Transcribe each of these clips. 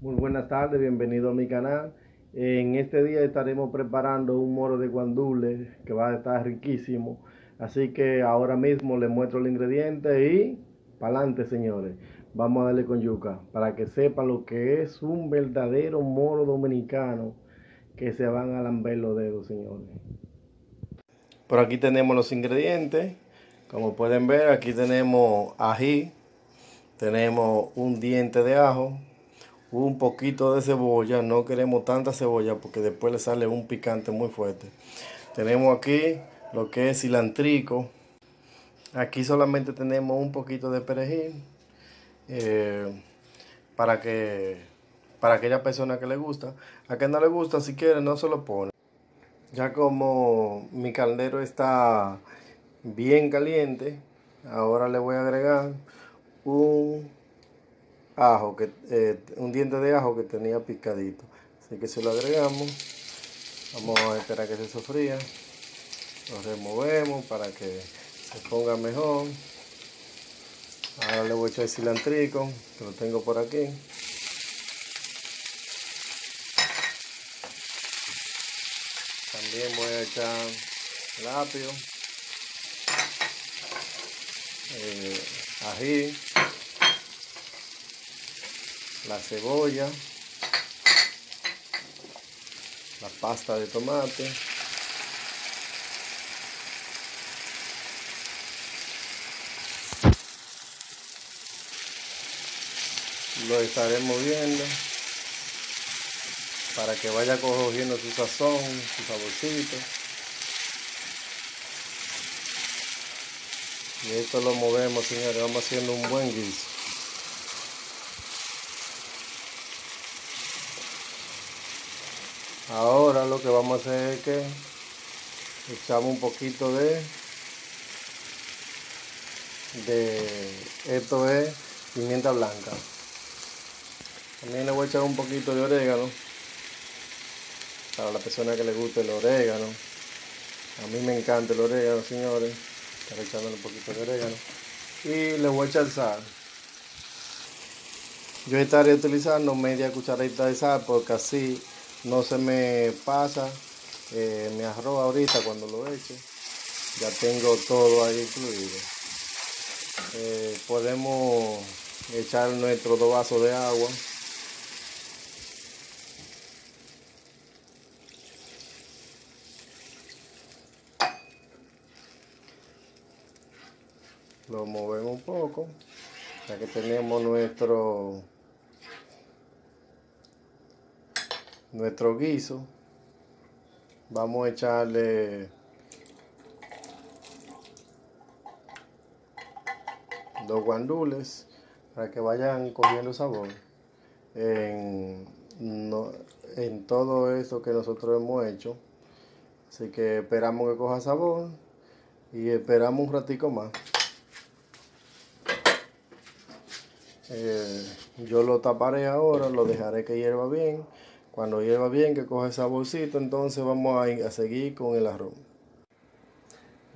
Muy buenas tardes, bienvenido a mi canal. En este día estaremos preparando un moro de guandules que va a estar riquísimo. Así que ahora mismo les muestro el ingrediente y para adelante señores. Vamos a darle con yuca para que sepan lo que es un verdadero moro dominicano que se van a lamber los dedos señores. Por aquí tenemos los ingredientes. Como pueden ver aquí tenemos ají, tenemos un diente de ajo, un poquito de cebolla, no queremos tanta cebolla porque después le sale un picante muy fuerte. Tenemos aquí lo que es cilantrico, aquí solamente tenemos un poquito de perejil, eh, para que para aquella persona que le gusta, a que no le gusta si quiere no se lo pone. Ya como mi caldero está bien caliente, ahora le voy a agregar un ajo, que, eh, un diente de ajo que tenía picadito. Así que se lo agregamos. Vamos a esperar que se sofría. Lo removemos para que se ponga mejor. Ahora le voy a echar cilantrico, que lo tengo por aquí. También voy a echar el apio, eh, ají, la cebolla, la pasta de tomate, lo estaré moviendo para que vaya cogiendo su sazón, su saborcito. Y esto lo movemos, señores, vamos haciendo un buen guiso. Ahora lo que vamos a hacer es que echamos un poquito de de esto es pimienta blanca. También le voy a echar un poquito de orégano para la persona que le guste el orégano. A mí me encanta el orégano, señores. Estaré echándole un poquito de orégano. Y le voy a echar sal. Yo estaré utilizando media cucharadita de sal porque así no se me pasa eh, mi arroz ahorita cuando lo eche. Ya tengo todo ahí incluido. Eh, podemos echar nuestro dos vasos de agua. Lo movemos un poco ya que tenemos nuestro nuestro guiso. Vamos a echarle dos guandules para que vayan cogiendo sabor. En, en todo esto que nosotros hemos hecho. Así que esperamos que coja sabor y esperamos un ratico más. Eh, yo lo taparé ahora lo dejaré que hierva bien cuando hierva bien, que coge saborcito, entonces vamos a, seguir con el arroz.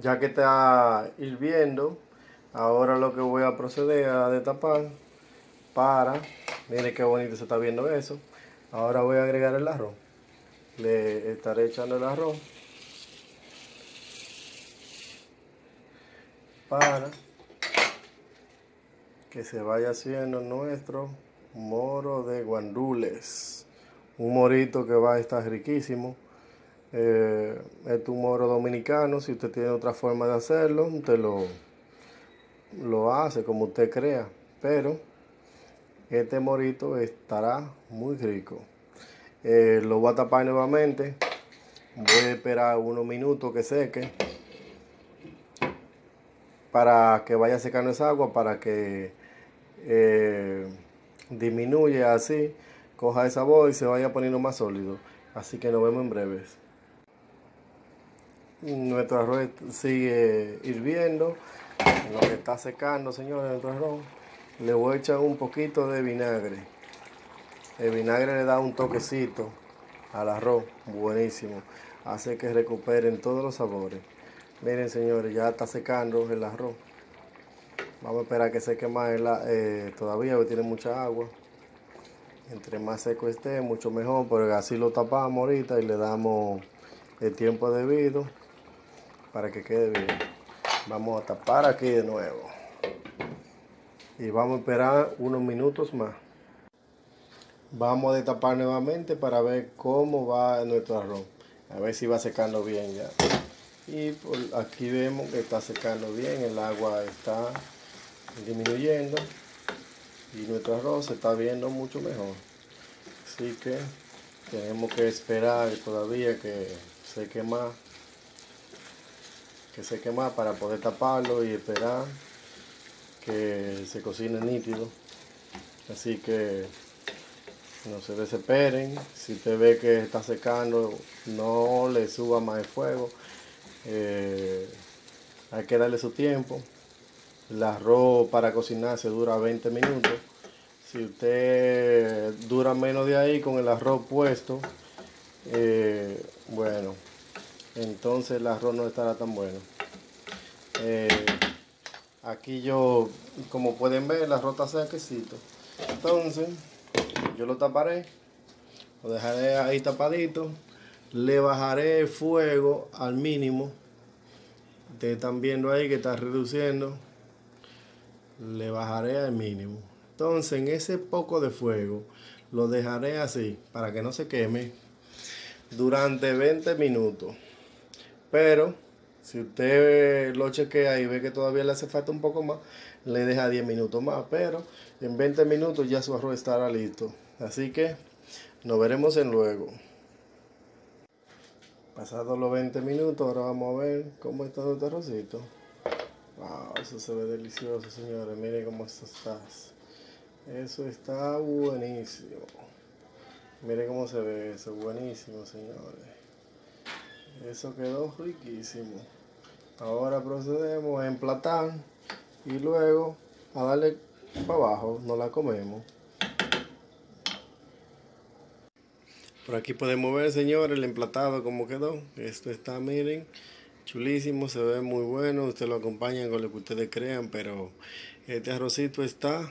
Ya que está hirviendo, ahora lo que voy a proceder a destapar para, mire qué bonito se está viendo eso. Ahora voy a agregar el arroz. Le estaré echando el arroz para que se vaya haciendo nuestro moro de guandules un morito que va a estar riquísimo. Eh, es un moro dominicano, si usted tiene otra forma de hacerlo, usted lo, lo hace como usted crea, pero este morito estará muy rico. Eh, lo voy a tapar nuevamente, voy a esperar unos minutos que seque para que vaya secando esa agua, para que eh, disminuya así coja esa sabor y se vaya poniendo más sólido. Así que nos vemos en breves. Nuestro arroz sigue hirviendo. Lo que está secando, señores, nuestro arroz. Le voy a echar un poquito de vinagre. El vinagre le da un toquecito al arroz. Buenísimo. Hace que recuperen todos los sabores. Miren, señores, ya está secando el arroz. Vamos a esperar que seque más eh, todavía, porque tiene mucha agua. Entre más seco esté, mucho mejor, porque así lo tapamos ahorita y le damos el tiempo debido para que quede bien. Vamos a tapar aquí de nuevo. Y vamos a esperar unos minutos más. Vamos a destapar nuevamente para ver cómo va nuestro arroz. A ver si va secando bien ya. Y por aquí vemos que está secando bien, el agua está disminuyendo y nuestro arroz se está viendo mucho mejor. Así que tenemos que esperar todavía que seque más, que seque más para poder taparlo y esperar que se cocine nítido. Así que no se desesperen. Si usted ve que está secando, no le suba más el fuego. Eh, hay que darle su tiempo. El arroz para cocinarse dura 20 minutos. Si usted dura menos de ahí con el arroz puesto, eh, bueno, entonces el arroz no estará tan bueno. Eh, aquí yo, como pueden ver, el arroz está sequecito. Entonces, yo lo taparé, lo dejaré ahí tapadito, le bajaré el fuego al mínimo. Ustedes están viendo ahí que está reduciendo. Le bajaré al mínimo. Entonces, en ese poco de fuego, lo dejaré así para que no se queme durante 20 minutos. Pero si usted lo chequea y ve que todavía le hace falta un poco más, le deja 10 minutos más. Pero en 20 minutos ya su arroz estará listo. Así que nos veremos en luego. Pasados los 20 minutos, ahora vamos a ver cómo está nuestro arrocito. Wow, eso se ve delicioso, señores. Miren cómo esto está. Eso está buenísimo. Miren cómo se ve eso, buenísimo, señores. Eso quedó riquísimo. Ahora procedemos a emplatar y luego a darle para abajo, no la comemos. Por aquí podemos ver, señores, el emplatado como quedó. Esto está, miren, chulísimo, se ve muy bueno. Usted lo acompaña con lo que ustedes crean, pero este arrocito está